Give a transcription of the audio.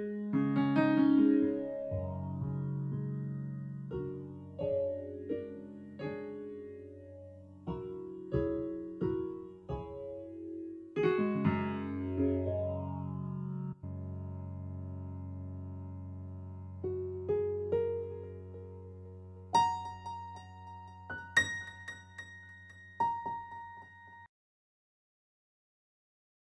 Mm.